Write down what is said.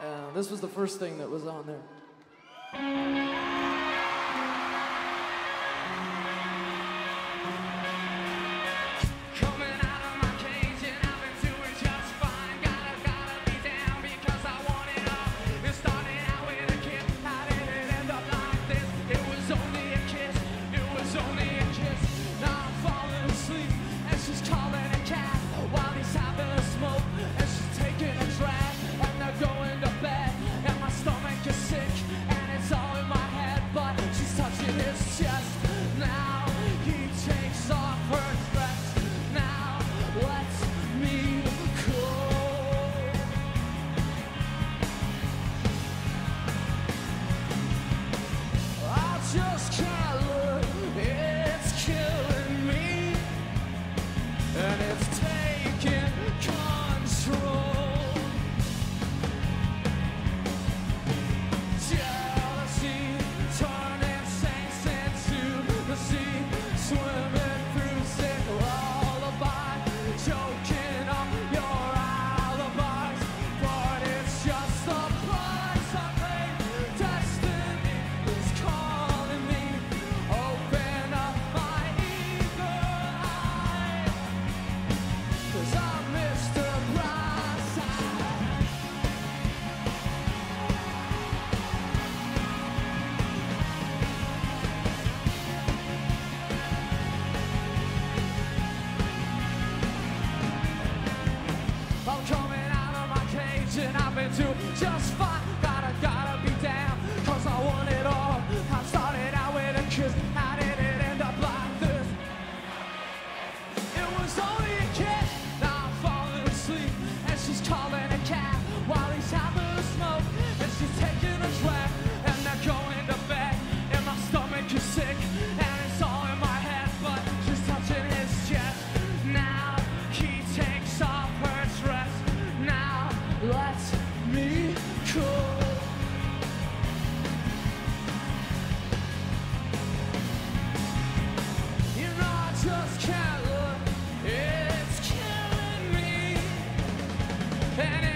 Uh, this was the first thing that was on there. Doing just fine. Gotta, gotta be down, cause I want it all. I started out with a kiss, how did it end up like this? It was only a kiss, now I'm falling asleep. And she's calling a cab while he's having a smoke. And she's taking a drag, and they're going to bed. And my stomach is sick, and it's all in my head, but she's touching his chest. Now he takes off her dress. Now let's me cold. You know I just can't look. It's killing me. And